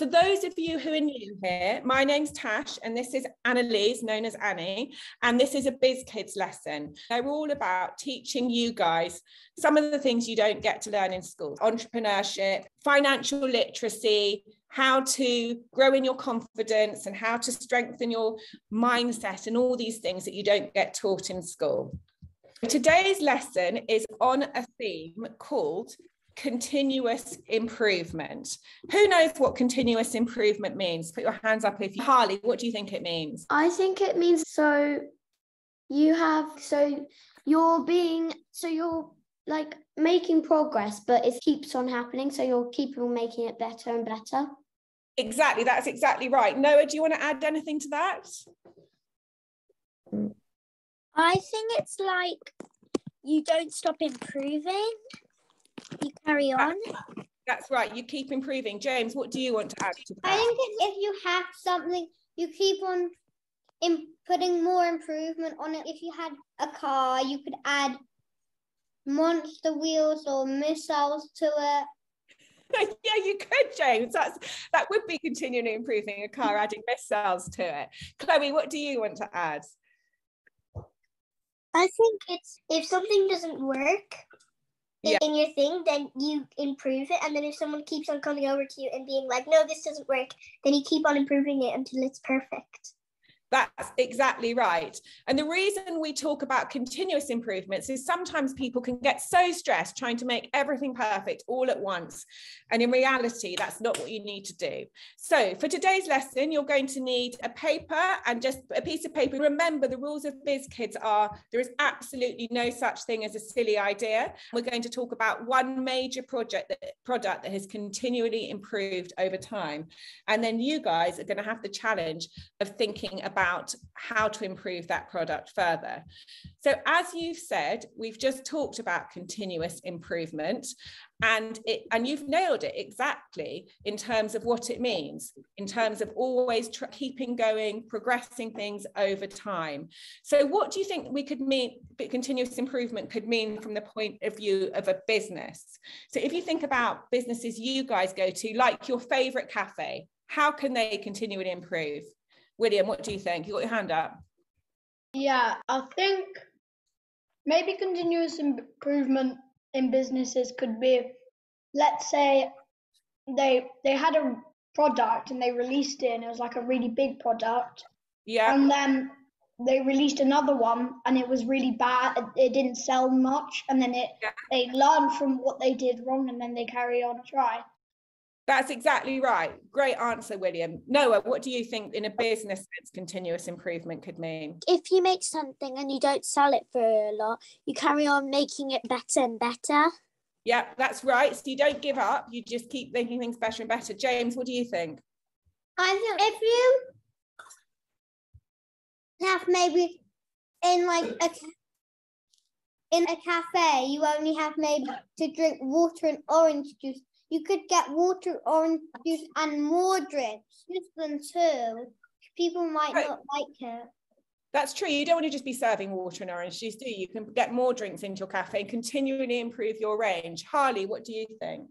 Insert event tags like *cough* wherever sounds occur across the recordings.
for those of you who are new here, my name's Tash, and this is Annalise, known as Annie, and this is a Biz Kids lesson. They're all about teaching you guys some of the things you don't get to learn in school entrepreneurship, financial literacy, how to grow in your confidence, and how to strengthen your mindset, and all these things that you don't get taught in school. Today's lesson is on a theme called continuous improvement. Who knows what continuous improvement means? Put your hands up if you. Harley, what do you think it means? I think it means so you have so you're being so you're like making progress, but it keeps on happening. So you're keeping on making it better and better. Exactly, that's exactly right. Noah, do you want to add anything to that? I think it's like you don't stop improving you carry on. That's right. You keep improving. James, what do you want to add to that? I think if you have something, you keep on in putting more improvement on it. If you had a car, you could add monster wheels or missiles to it. *laughs* yeah, you could, James. That's that would be continually improving a car, adding missiles to it. Chloe, what do you want to add? I think it's if something doesn't work, yeah. in your thing, then you improve it. And then if someone keeps on coming over to you and being like, no, this doesn't work, then you keep on improving it until it's perfect. That's exactly right. And the reason we talk about continuous improvements is sometimes people can get so stressed trying to make everything perfect all at once. And in reality, that's not what you need to do. So for today's lesson, you're going to need a paper and just a piece of paper. Remember, the rules of Biz Kids are there is absolutely no such thing as a silly idea. We're going to talk about one major project that product that has continually improved over time. And then you guys are going to have the challenge of thinking about about how to improve that product further. So as you've said, we've just talked about continuous improvement and it and you've nailed it exactly in terms of what it means in terms of always keeping going progressing things over time. So what do you think we could mean continuous improvement could mean from the point of view of a business? So if you think about businesses you guys go to like your favorite cafe how can they continually improve William, what do you think? You got your hand up. Yeah, I think maybe continuous improvement in businesses could be, let's say, they they had a product and they released it and it was like a really big product. Yeah. And then they released another one and it was really bad. It didn't sell much, and then it yeah. they learned from what they did wrong and then they carry on try. That's exactly right. Great answer, William. Noah, what do you think in a business sense continuous improvement could mean? If you make something and you don't sell it for a lot, you carry on making it better and better. Yeah, that's right. So you don't give up, you just keep making things better and better. James, what do you think? I think if you have maybe in like a in a cafe, you only have maybe to drink water and orange juice you could get water, orange juice, and more drinks. Just than two. People might right. not like it. That's true. You don't want to just be serving water and orange juice, do you? You can get more drinks into your cafe and continually improve your range. Harley, what do you think?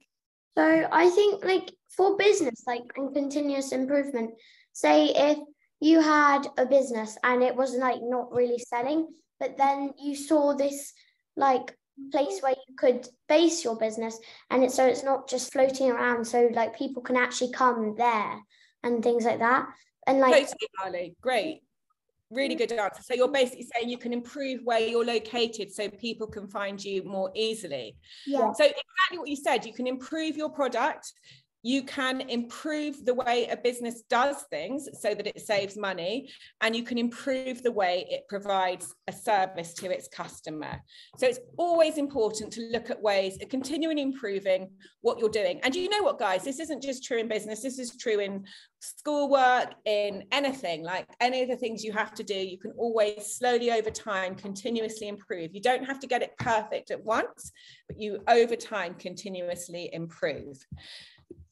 So I think like for business, like and continuous improvement, say if you had a business and it was like not really selling, but then you saw this like place where you could base your business and it's so it's not just floating around so like people can actually come there and things like that. And like totally Harley. great. Really mm. good answer. So you're basically saying you can improve where you're located so people can find you more easily. Yeah. So exactly what you said you can improve your product you can improve the way a business does things so that it saves money and you can improve the way it provides a service to its customer. So it's always important to look at ways of continuing improving what you're doing. And you know what guys? This isn't just true in business. This is true in schoolwork in anything like any of the things you have to do. You can always slowly over time continuously improve. You don't have to get it perfect at once but you over time continuously improve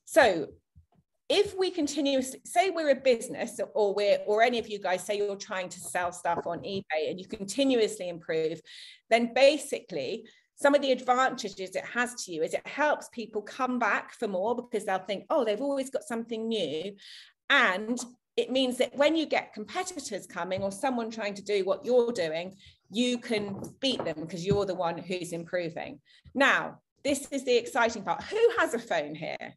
so if we continuously say we're a business or we're or any of you guys say you're trying to sell stuff on ebay and you continuously improve then basically some of the advantages it has to you is it helps people come back for more because they'll think, oh, they've always got something new. And it means that when you get competitors coming or someone trying to do what you're doing, you can beat them because you're the one who's improving. Now, this is the exciting part. Who has a phone here?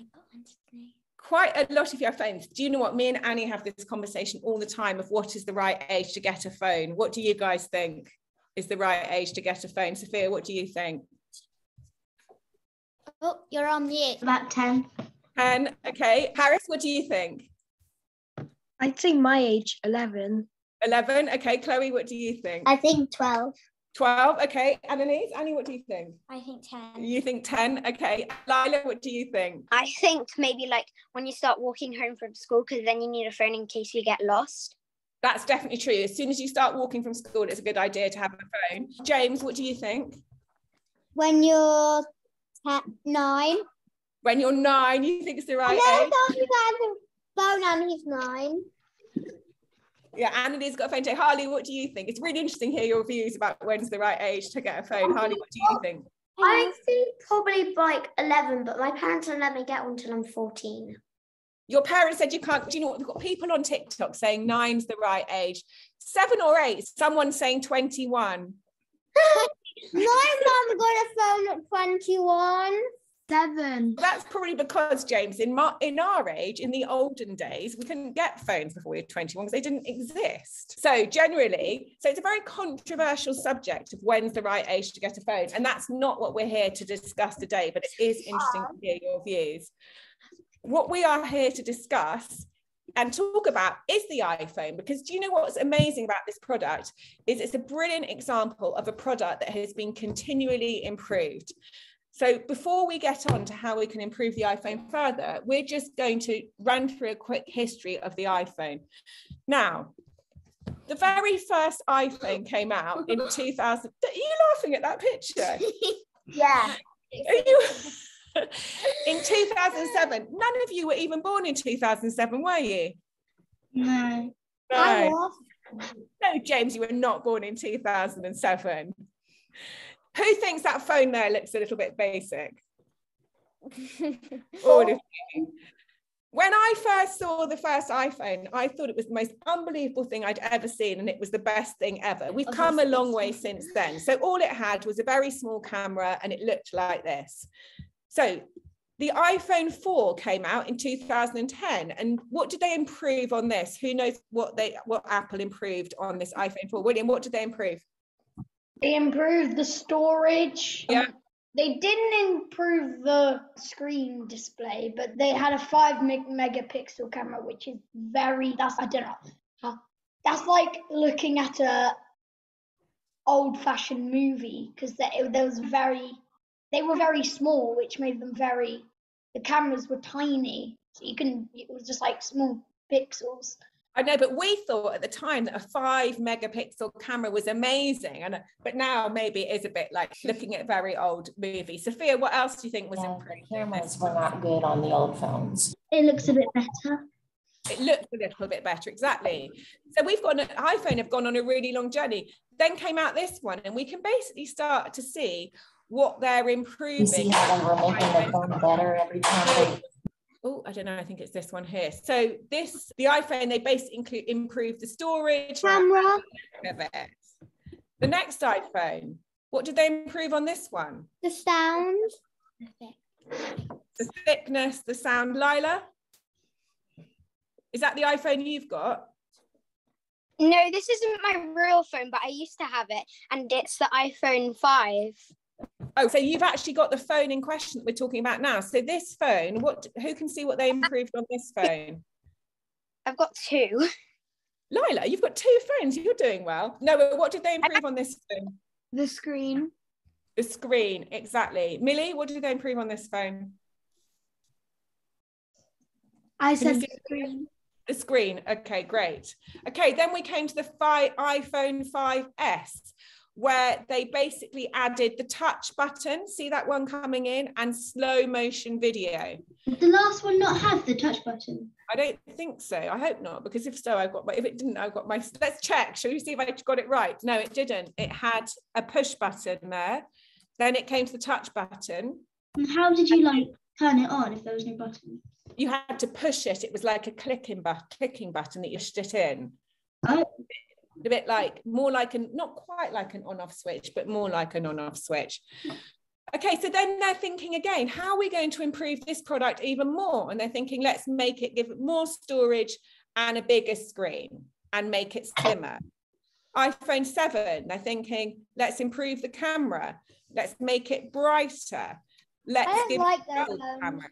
I got one today. Quite a lot of your phones. Do you know what? Me and Annie have this conversation all the time of what is the right age to get a phone. What do you guys think is the right age to get a phone? Sophia, what do you think? Oh, you're on mute. About 10. 10. Okay. Harris, what do you think? I'd say my age, 11. 11. Okay. Chloe, what do you think? I think 12. 12. Okay. Annalise, Annie, what do you think? I think 10. You think 10? Okay. Lila, what do you think? I think maybe like when you start walking home from school, because then you need a phone in case you get lost. That's definitely true. As soon as you start walking from school, it's a good idea to have a phone. James, what do you think? When you're te- nine. When you're nine, you think it's the I right never age? thought you had a phone and he's nine. Yeah, Annalise got a phone too. Harley, what do you think? It's really interesting to hear your views about when's the right age to get a phone. Oh, Harley, what do you think? I think probably like 11, but my parents don't let me get one till I'm 14. Your parents said you can't. Do you know what? We've got people on TikTok saying nine's the right age. Seven or eight. Someone saying 21. *laughs* My mum got a phone at 21. Seven. That's probably because James, in my, in our age, in the olden days, we couldn't get phones before we were 21 because they didn't exist. So generally, so it's a very controversial subject of when's the right age to get a phone, and that's not what we're here to discuss today. But it is interesting to hear your views. What we are here to discuss and talk about is the iPhone because do you know what's amazing about this product is it's a brilliant example of a product that has been continually improved. So before we get on to how we can improve the iPhone further, we're just going to run through a quick history of the iPhone. Now, the very first iPhone came out in *laughs* 2000. Are you laughing at that picture? *laughs* Yeah. Are you? *laughs* in 2007, none of you were even born in 2007, were you? No. I No, was. no, James, you were not born in 2007. Who thinks that phone there looks a little bit basic? *laughs* All of you. When I first saw the first iPhone, I thought it was the most unbelievable thing I'd ever seen, and it was the best thing ever. We've come a long way since then. So all it had was a very small camera, and it looked like this. So the iPhone 4 came out in 2010, and what did they improve on this? Who knows what they what Apple improved on this iPhone 4? William, what did they improve? They improved the storage. Yeah. They didn't improve the screen display, but they had a five meg- megapixel camera, which is very. That's I don't know. That's like looking at a old-fashioned movie because there, there was very. They were very small, which made them very. The cameras were tiny, so you can. It was just like small pixels. I know, but we thought at the time that a five megapixel camera was amazing, and but now maybe it is a bit like looking at a very old movie. Sophia, what else do you think was Yeah, improved? the cameras were not good on the old phones. It looks a bit better. It looked a little bit better, exactly. So we've got an iPhone have gone on a really long journey. Then came out this one, and we can basically start to see what they're You improving. see how they were making the phone better every time they Oh, I don't know. I think it's this one here. So this, the iPhone, they basically include, improve the storage. Camera. The next iPhone, what did they improve on this one? The sound. The thickness, the sound. Lila, is that the iPhone you've got? No, this isn't my real phone, but I used to have it, and it's the iPhone 5. Oh, so you've actually got the phone in question that we're talking about now. So this phone, what? Who can see what they improved on this phone? I've got two. Lila, you've got two phones. You're doing well. No, but what did they improve on this phone? The screen. The screen, exactly. Millie, what did they improve on this phone? I Can said the screen? The screen. Okay, great. Okay, then we came to the fi- iPhone 5S. Where they basically added the touch button. See that one coming in and slow motion video. Did the last one not have the touch button? I don't think so. I hope not, because if so, I've got my, if it didn't, I've got my, let's check. Shall we see if I got it right? No, it didn't. It had a push button there. Then it came to the touch button. And how did you like turn it on if there was no button? You had to push it. It was like a clicking, but clicking button that you it in. Oh. A bit like, more like an, not quite like an on off switch, but more like an on off switch. Okay, so then they're thinking again, how are we going to improve this product even more? And they're thinking, let's make it give it more storage and a bigger screen and make it slimmer. iPhone 7, they're thinking, let's improve the camera, let's make it brighter. Let's I don't give like those um, cameras.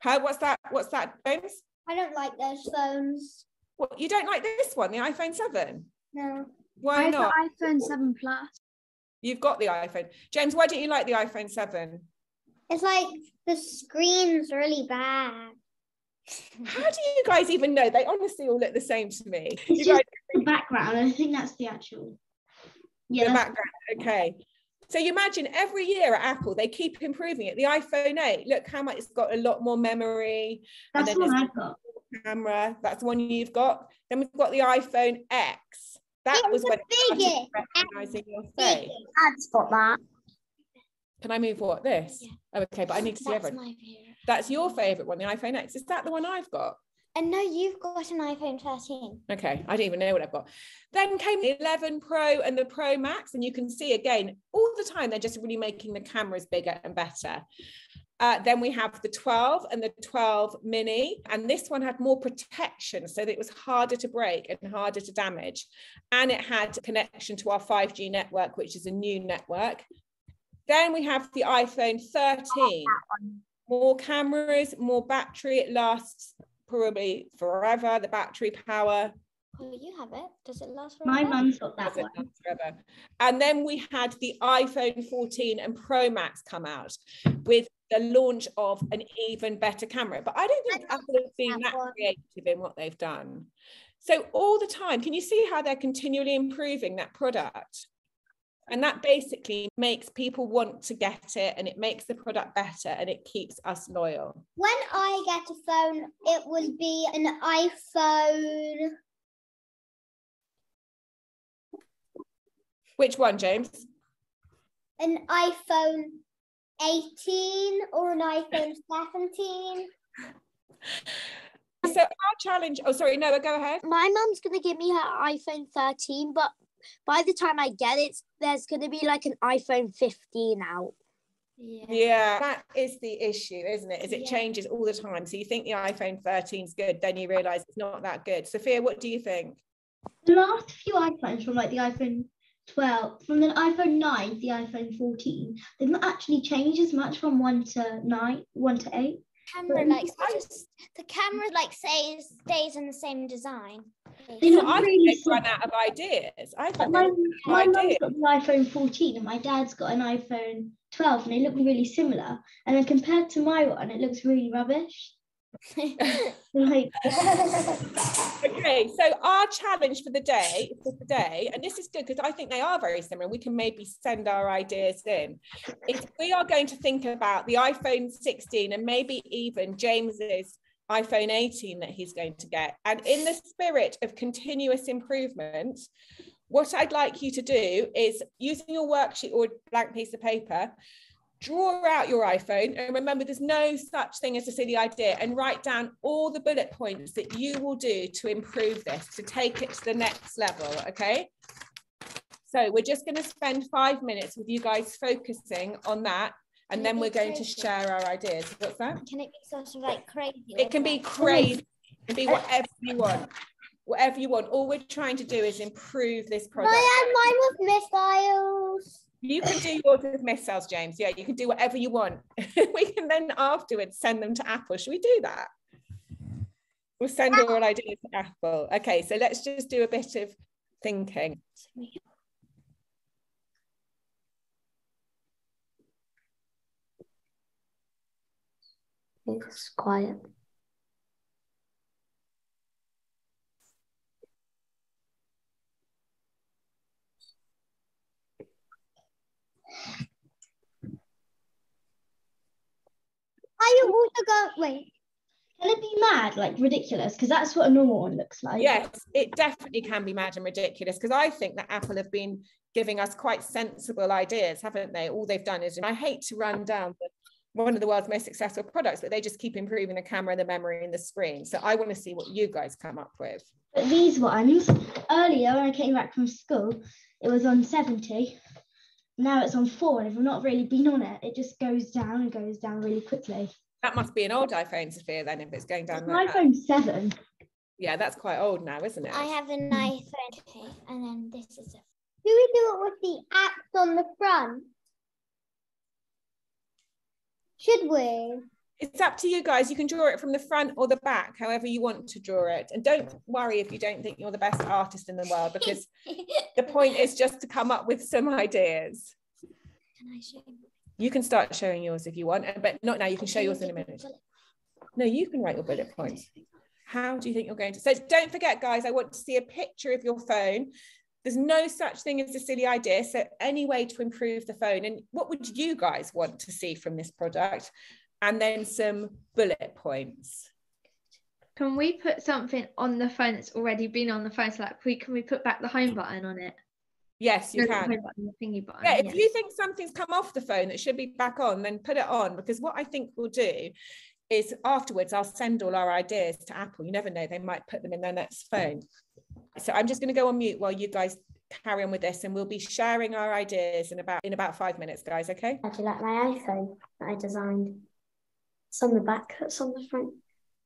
How what's that? What's that, James? I don't like those phones. What you don't like this one, the iPhone 7? No. Why I have not? the iPhone 7 Plus. You've got the iPhone. James, why don't you like the iPhone 7? It's like the screen's really bad. How do you guys even know? They honestly all look the same to me. It's You just guys, the background. I think that's the actual. Yeah, the background. Okay. So you imagine every year at Apple, they keep improving it. The iPhone 8, look how much it's got a lot more memory. that's then the I've got. Camera. That's the one you've got. Then we've got the iPhone X. That Yeah, was when it recognizing your face. Dad's got that. Can I move what? This? Yeah. Oh, okay, but I need to see That's everyone. That's your favorite one, the iPhone X. Is that the one I've got? And no, you've got an iPhone 13. Okay, I don't even know what I've got. Then came the 11 Pro and the Pro Max, and you can see again all the time they're just really making the cameras bigger and better. Uh, then we have the 12 and the 12 Mini, and this one had more protection so that it was harder to break and harder to damage. And it had connection to our 5G network, which is a new network. Then we have the iPhone 13. More cameras, more battery. It lasts probably forever. The battery power. Oh, you have it. Does it last My forever? mum's got that one. forever. And then we had the iPhone 14 and Pro Max come out with the launch of an even better camera. But I don't think Apple has been that that creative in what they've done. So all the time, can you see how they're continually improving that product? And that basically makes people want to get it and it makes the product better and it keeps us loyal. When I get a phone, it will be an iPhone. Which one, James? An iPhone 18 or an iPhone *laughs* 17. So our challenge, oh sorry, Noah, go ahead. My mum's gonna give me her iPhone 13, but by the time I get it, there's gonna be like an iPhone 15 out. Yeah. Yeah, that is the issue, isn't it? Is it Yeah. changes all the time. So you think the iPhone 13 is good, then you realize it's not that good. Sophia, what do you think? The last few iPhones from like the iPhone 12, from the iPhone 9 to the iPhone 14, they've not actually changed as much from 1 to 9, 1 to 8. Camera like just the camera like says stays in the same design. They So I think really they've run out of ideas. I Like think my, they've my no mum's idea. got an iPhone 14 and my dad's got an iPhone 12 and they look really similar. And then compared to my one, it looks really rubbish. Okay, so our challenge for the day, for today, and this is good because I think they are very similar. We can maybe send our ideas in. Is we are going to think about the iPhone 16 and maybe even James's iPhone 18 that he's going to get. And in the spirit of continuous improvement, what I'd like you to do is using your worksheet or blank piece of paper, draw out your iPhone and remember there's no such thing as a silly idea and write down all the bullet points that you will do to improve this, to take it to the next level, okay? So we're just going to spend five minutes with you guys focusing on that and Can then we're going to share our ideas. What's that? Can it be sort of like crazy? It can be crazy, it can be whatever you want. Whatever you want. All we're trying to do is improve this project. product. mine with missiles. You can do yours with missiles, James. Yeah, you can do whatever you want. *laughs* we can then afterwards send them to Apple. Should we do that? We'll send all ideas to Apple. Okay, so let's just do a bit of thinking. It's quiet. Are you also going? Wait. Can it be mad, like ridiculous? Because that's what a normal one looks like. Yes, it definitely can be mad and ridiculous because I think that Apple have been giving us quite sensible ideas, haven't they? All they've done is, and I hate to run down the, one of the world's most successful products, but they just keep improving the camera, the memory, and the screen. So I want to see what you guys come up with. But these ones, earlier when I came back from school, it was on 70. Now it's on four. And if I've not really been on it, it just goes down and goes down really quickly. That must be an old iPhone, Sophia, then, if it's going down It's like an that. iPhone 7. Yeah, that's quite old now, isn't it? I have an mm. iPhone. Okay, and then this is a. Do we do it with the apps on the front? Should we? It's up to you guys. You can draw it from the front or the back, however you want to draw it. And don't worry if you don't think you're the best artist in the world, because *laughs* the point is just to come up with some ideas. Can I show you? You can start showing yours if you want, but not now. You can show yours in a minute. No, you can write your bullet points. How do you think you're going to? So don't forget, guys, I want to see a picture of your phone. There's no such thing as a silly idea. So any way to improve the phone. And what would you guys want to see from this product? And then some bullet points. Can we put something on the phone that's already been on the phone? So like we can we put back the home button on it? Yes, you No, the can. home button, the thingy button. Yeah, if you think something's come off the phone that should be back on, then put it on. Because what I think we'll do is afterwards, I'll send all our ideas to Apple. You never know, they might put them in their next phone. So I'm just going to go on mute while you guys carry on with this, and we'll be sharing our ideas in about in about five minutes, guys. Okay? Actually, like my iPhone that I designed. It's on the back, it's on the front.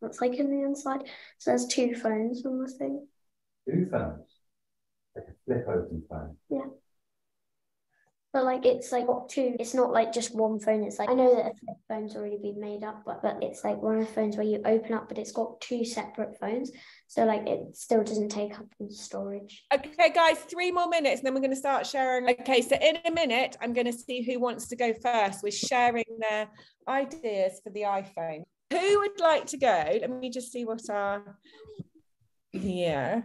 Looks like in the inside. So there's two phones on the thing. Two phones. Like a flip open phone. Yeah. But like it's like got two. It's not like just one phone. It's like I know that a flip phone's already been made up, but but it's like one of the phones where you open up, but it's got two separate phones. So like it still doesn't take up all the storage. Okay, guys, three more minutes, and then we're going to start sharing. Okay, so in a minute, I'm going to see who wants to go first with sharing their ideas for the iPhone. Who would like to go? Let me just see what our. Yeah.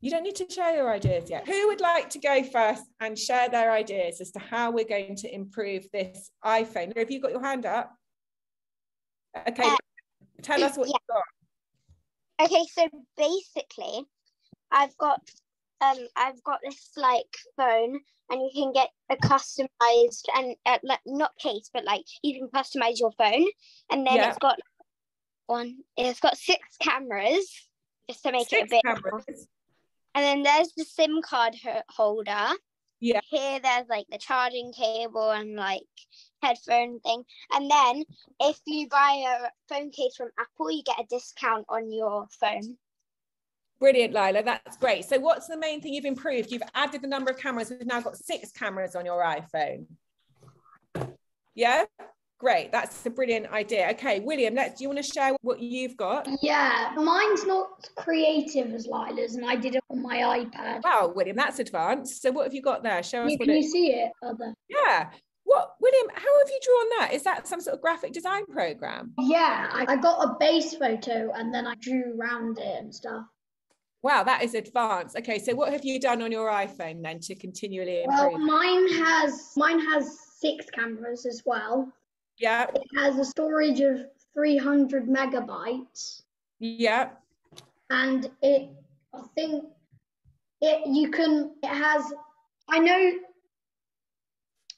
You don't need to share your ideas yet. Who would like to go first and share their ideas as to how we're going to improve this iPhone? Have you got your hand up? Okay, Uh, tell us what yeah. you've got. Okay, so basically, I've got um I've got this like phone, and you can get a customized and uh, like not case, but like you can customize your phone, and then Yeah. it's got one. It's got six cameras, just to make it a Six bit. cameras. And then there's the SIM card holder. Yeah. Here there's like the charging cable and like headphone thing. And then if you buy a phone case from Apple, you get a discount on your phone. Brilliant, Lila. That's great. So, what's the main thing you've improved? You've added the number of cameras. We've now got six cameras on your iPhone. Yeah, great. That's a brilliant idea. Okay, William, let's. Do you want to share what you've got? Yeah, mine's not creative as Lila's, and I did it on my iPad. Wow, William, that's advanced. So, what have you got there? Show us You, can you it. see it? Other? Yeah. What, William? How have you drawn that? Is that some sort of graphic design program? Yeah, I, I got a base photo and then I drew around it and stuff. Wow, that is advanced. Okay, so what have you done on your iPhone then to continually improve? Well, mine has mine has six cameras as well. Yeah, It has a storage of 300 megabytes, yeah, and it I think it you can it has I know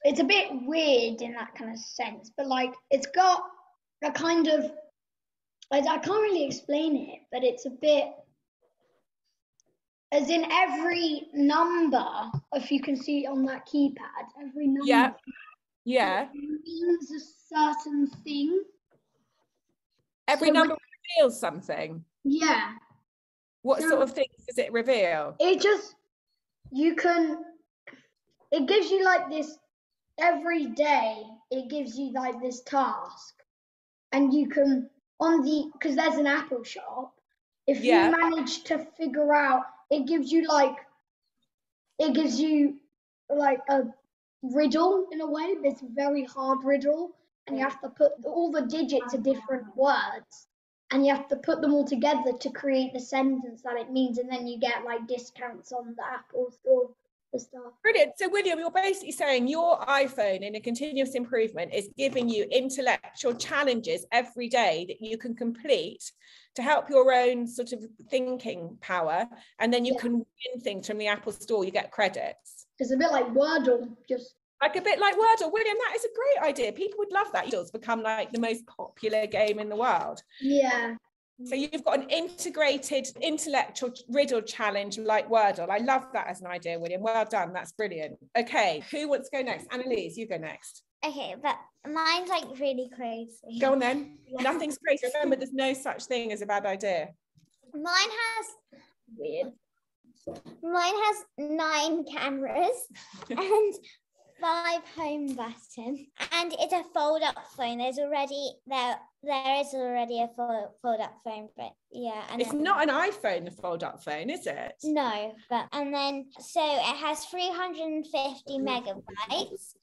it's a bit weird in that kind of sense, but like it's got a kind of I, I can't really explain it, but it's a bit as in every number, if you can see it on that keypad, every number yeah, yeah. means a certain thing. Every So number reveals something. Yeah, What So- sort of things does it reveal? it just you can. It gives you like this every day. It gives you like this task, and you can on the because there's an Apple shop. If Yeah. you manage to figure out, it gives you like, it gives you like a riddle in a way. A very hard riddle, and you have to put all the digits are different words, and you have to put them all together to create the sentence that it means, and then you get like discounts on the Apple store. Brilliant. So, William, you're basically saying your iPhone in a continuous improvement is giving you intellectual challenges every day that you can complete to help your own sort of thinking power. And then you Yeah. can win things from the Apple Store, you get credits. It's a bit like Wordle, just Like a bit like Wordle. William, that is a great idea. People would love that. It's become like the most popular game in the world. yeah. So you've got an integrated intellectual riddle challenge like Wordle. I love that as an idea, William. Well done. That's brilliant. Okay, who wants to go next? Annalise, you go next. Okay, but mine's like really crazy. Go on then. *laughs* Nothing's crazy. Remember, there's no such thing as a bad idea. Mine has weird. Mine has nine cameras *laughs* and five home buttons, and it's a fold-up phone. There's already there there is already a fold, fold-up phone, but yeah, and It's then- not an iPhone, the fold-up phone, is it? No, but and then so it has 350 mm-hmm. megabytes.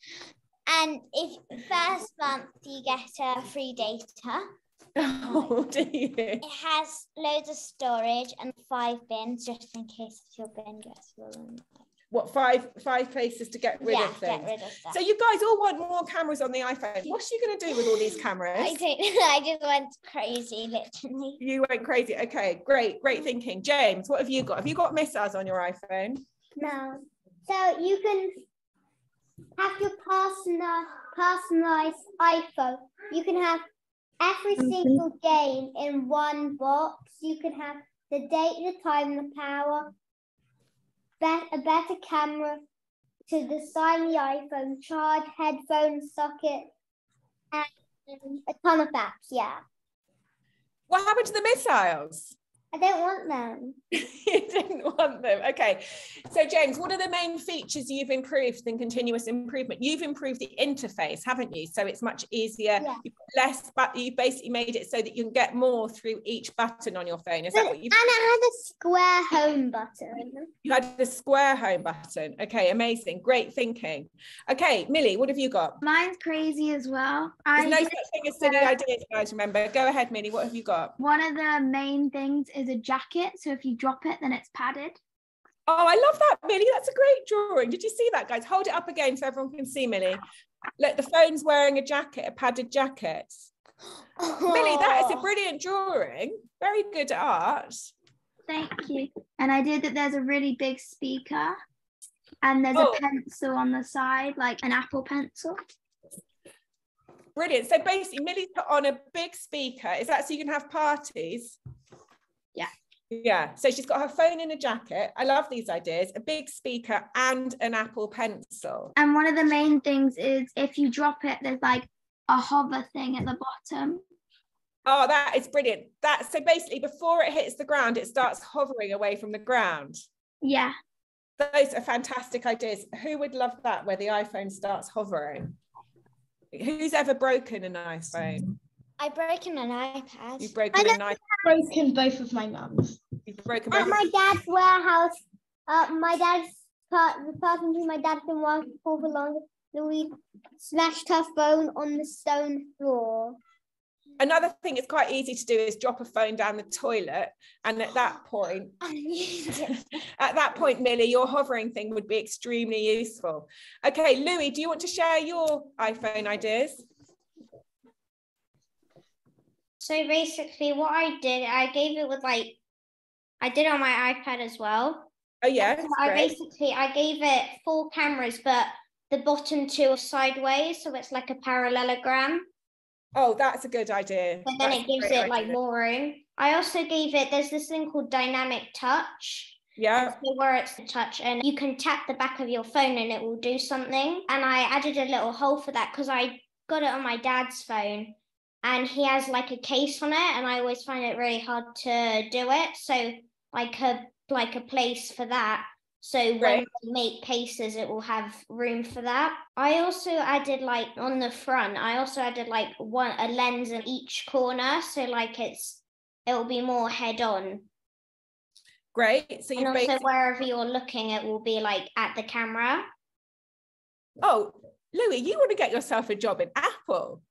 And if first month you get a free data, *laughs* Oh, do you? it has loads of storage and five bins just in case if your bin gets full. What five five places to get rid yeah, of things? get rid of stuff. So you guys all want more cameras on the iPhone. What are you going to do with all these *laughs* cameras? I don't *laughs* I just went crazy literally. You went crazy. Okay, great, great thinking. James, what have you got? Have you got missiles on your iPhone? No. So you can have your personal personalized iPhone. You can have every mm-hmm. single game in one box. You can have the date, the time, the power, bet a better camera to design the iPhone, charge, headphone socket, and um, a ton of apps. Yeah. What happened to the missiles? I don't want them. *laughs* you didn't want them. Okay. So, James, what are the main features you've improved in continuous improvement? You've improved the interface, haven't you? So it's much easier. Yeah. You've less, but you basically made it so that you can get more through each button on your phone. Is that what you've And it had a square home button. you had the square home button? Okay, amazing. Great thinking. Okay, Millie, what have you got? Mine's crazy as well. There's I no such thing as silly ideas, guys. Remember, go ahead, Millie. What have you got? one of the main things is a jacket. So if you drop it, then it's padded. Oh, I love that, Millie. That's a great drawing. Did you see that, guys? Hold it up again so everyone can see, Millie. Look, the phone's wearing a jacket, a padded jacket. Oh. Millie, that is a brilliant drawing. Very good art. Thank you. And I did that there's a really big speaker and there's Oh. a pencil on the side, like an Apple pencil. Brilliant. So basically, Millie's put on a big speaker. Is that so you can have parties? Yeah. Yeah. So she's got her phone in a jacket. I love these ideas. A big speaker and an Apple pencil. And one of the main things is if you drop it, there's like a hover thing at the bottom. Oh, that is brilliant. That so basically before it hits the ground, it starts hovering away from the ground. Yeah. Those are fantastic ideas. Who would love that where the iPhone starts hovering? Who's ever broken an iPhone? I've broken an iPad. You've broken I an iPhone. Broken both of my mums. You've broken At my dad's warehouse, uh, my dad's part, the person who my dad's been working for for long, Louise smashed her phone on the stone floor. Another thing it's quite easy to do is drop a phone down the toilet. And at that *gasps* point, *laughs* at that point, Millie, your hovering thing would be extremely useful. Okay, Louis, do you want to share your iPhone ideas? So basically, what I did, I gave it with like, I did on my iPad as well. Oh yeah, So I basically I gave it four cameras, but the bottom two are sideways, so it's like a parallelogram. Oh, that's a good idea. And then That's it gives it like more room. I also gave it. There's this thing called dynamic touch. Yeah. So where it's the touch, and you can tap the back of your phone and it will do something. And I added a little hole for that because I got it on my dad's phone, and he has like a case on it, and I always find it really hard to do it. So like a like a place for that. So when Right. we make cases, it will have room for that. I also added like on the front. I also added like one a lens in each corner, so like it's it will be more head on. Great. So you also basically wherever you're looking, it will be like at the camera. Oh, Louis, you want to get yourself a job in Apple.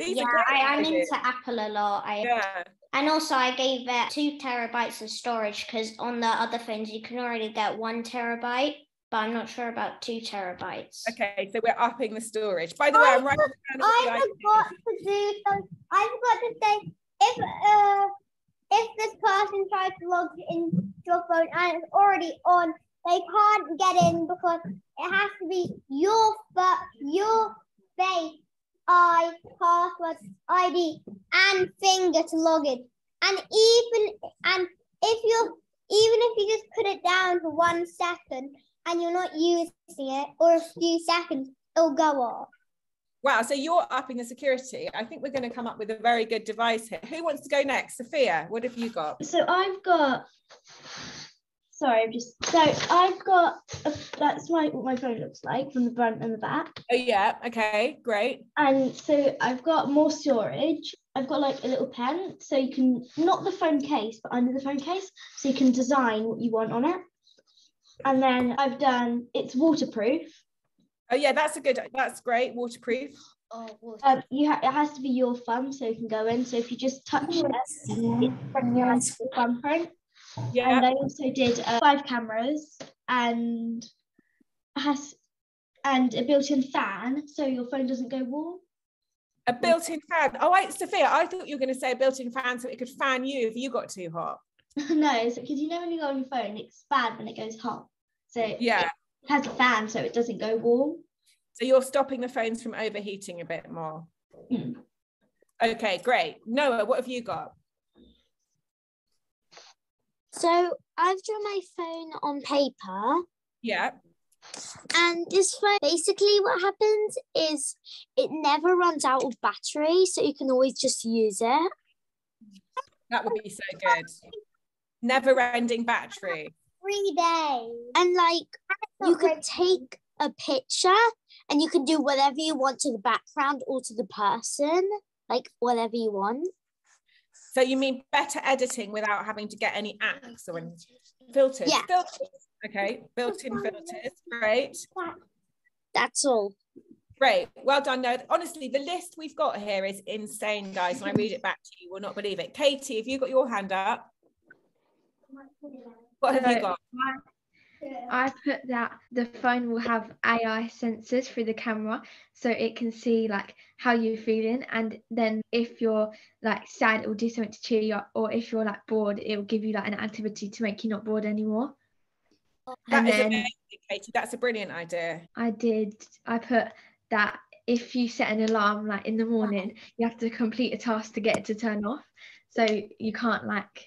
These yeah, I, I'm into Apple a lot. I Yeah. and also I gave it two terabytes of storage because on the other phones you can already get one terabyte. but I'm not sure about two terabytes. Okay, so we're upping the storage. By the way, I'm the I forgot to do some. I forgot to say if uh if this person tries to log into your phone and it's already on, they can't get in because it has to be your your face, eye, password, ID, and finger to log in. And even and if you even if you just put it down for one second and you're not using it or a few seconds, it'll go off. Wow, so you're upping the security. I think we're going to come up with a very good device here. Who wants to go next? Sophia, what have you got? So I've got. Sorry, I'm just. So I've got. A, that's my what my phone looks like from the front and the back. Oh, yeah. Okay, great. And so I've got more storage. I've got like a little pen, so you can not the phone case, but under the phone case, so you can design what you want on it. And then I've done it's waterproof. Oh, yeah, that's a good, that's great. Waterproof. Oh, Um, you ha- it has to be your thumb so you can go in. So if you just touch it, it's from your hand to thumbprint. Yeah. And I also did uh, five cameras and has and a built-in fan so your phone doesn't go warm. A built-in fan. Oh, wait, Sophia, I thought you were going to say a built-in fan so it could fan you if you got too hot. *laughs* no, because you know when you go on your phone, it's bad when it goes hot. So Yeah. it has a fan so it doesn't go warm. So you're stopping the phones from overheating a bit more. Mm. Okay, great. Noah, what have you got? So I've drawn my phone on paper. Yeah. And this phone, basically, what happens is it never runs out of battery, so you can always just use it. That would be so good. Never ending battery. Three days. And like, you not could take a picture and you can do whatever you want to the background or to the person, like whatever you want. So you mean better editing without having to get any apps or any filters? Yeah. Filters. Okay, built-in filters. Great. That's all. Great. Well done. No, honestly, the list we've got here is insane, guys. When I read it back to you, you will not believe it. Katie, have you got your hand up? What have you So I put that the phone will have AI sensors through the camera so it can see like how you're feeling and then if you're like sad it will do something to cheer you up or if you're like bored it will give you like an activity to make you not bored anymore. That and is then amazing, Katie. That's a brilliant idea. I did I put that if you set an alarm like in the morning you have to complete a task to get it to turn off so you can't like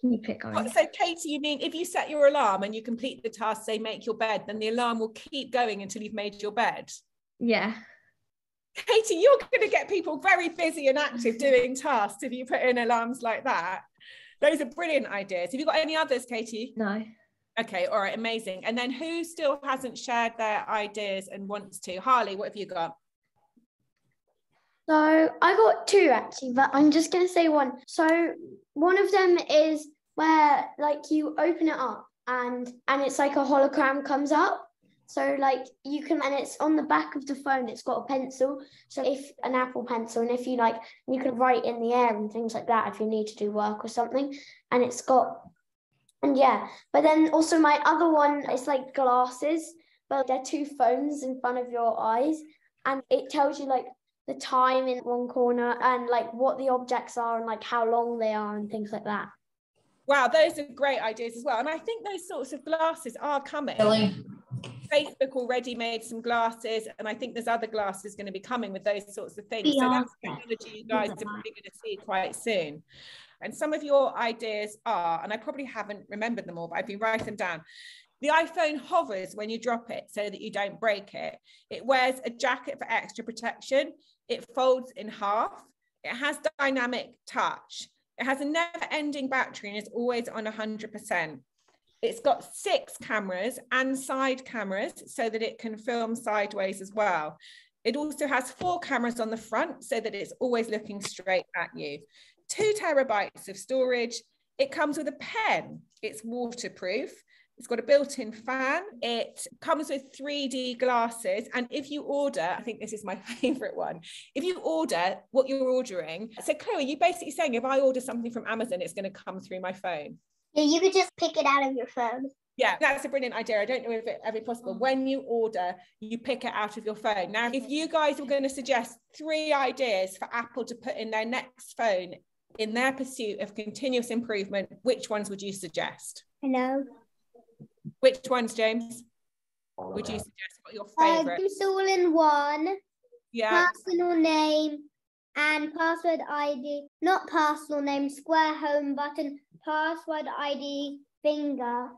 keep it going. So, Katie, you mean if you set your alarm and you complete the task, say make your bed, then the alarm will keep going until you've made your bed? Yeah. Katie, you're going to get people very busy and active doing tasks if you put in alarms like that. Those are brilliant ideas. Have you got any others, Katie? No. Okay, all right, amazing. And then who still hasn't shared their ideas and wants to? Harley, what have you got? So I got two actually, but I'm just gonna say one. So one of them is where like you open it up and and it's like a hologram comes up. So like you can and it's on the back of the phone, it's got a pencil. So if an Apple pencil, and if you like you can write in the air and things like that if you need to do work or something. And it's got and yeah, but then also my other one is like glasses, but they're two phones in front of your eyes, and it tells you like the time in one corner and like what the objects are and like how long they are and things like that. Wow, those are great ideas as well. And I think those sorts of glasses are coming. Really? Facebook already made some glasses, and I think there's other glasses going to be coming with those sorts of things. So that's technology you guys are probably going to see quite soon. And some of your ideas are, and I probably haven't remembered them all, but I've been writing them down. The iPhone hovers when you drop it so that you don't break it. It wears a jacket for extra protection. It folds in half. It has dynamic touch. It has a never ending battery and is always on 100%. It's got six cameras and side cameras so that it can film sideways as well. It also has four cameras on the front so that it's always looking straight at you. Two terabytes of storage. It comes with a pen. It's waterproof. It's got a built-in fan. It comes with 3D glasses. And if you order, I think this is my *laughs* favorite one. If you order what you're ordering, so Chloe, you're basically saying if I order something from Amazon, it's going to come through my phone. Yeah, you could just pick it out of your phone. Yeah, that's a brilliant idea. I don't know if it ever possible. When you order, you pick it out of your phone. Now, if you guys were going to suggest three ideas for Apple to put in their next phone in their pursuit of continuous improvement, which ones would you suggest? Hello. Which ones, James? Would you suggest? What your Uh, favorite? just all in one. yeah. Personal name and password ID. Not personal name, square home button, password ID, finger.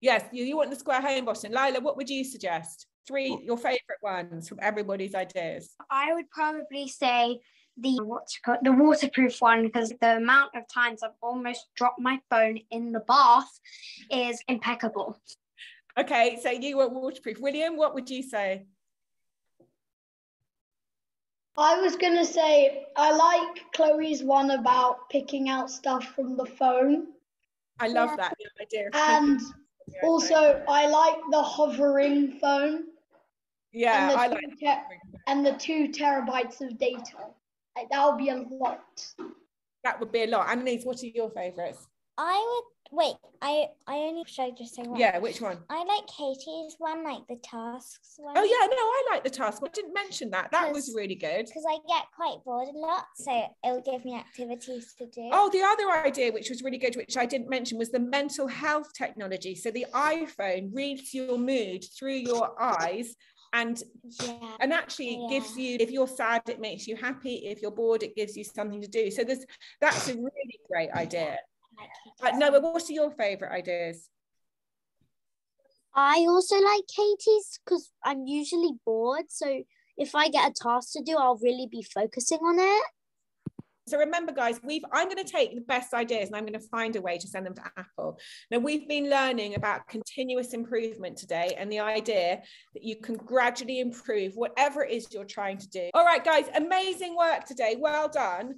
Yes, you, you want the square home button. Lila, what would you suggest? Three, your favorite ones from everybody's ideas. I would probably say the what's it called the waterproof one because the amount of times I've almost dropped my phone in the bath is impeccable. Okay, so you want waterproof. William, what would you say? I was gonna say I like Chloe's one about picking out stuff from the phone, I love that the idea. and *laughs* picking- also I like the hovering phone yeah, and the I two like te- and the two terabytes of data. Like, that would be a lot. that would be a lot. Annalise, what are your favorites? I would wait. I I only should I just say one? Yeah, which one? I like Katie's one, like the tasks one. Oh yeah, no, I like the task. I didn't mention that. That was really good. Because I get quite bored a lot, so it will give me activities to do. Oh, the other idea, which was really good, which I didn't mention, was the mental health technology. So the iPhone reads your mood through your eyes and yeah. and actually it gives you if you're sad it makes you happy if you're bored it gives you something to do so there's that's a really great idea uh, Noah what are your favorite ideas I also like Katie's because I'm usually bored. So if I get a task to do, I'll really be focusing on it. So remember guys we've i'm going to take the best ideas and i'm going to find a way to send them to apple. Now we've been learning about continuous improvement today and the idea that you can gradually improve whatever it is you're trying to do. All right guys amazing work today. Well done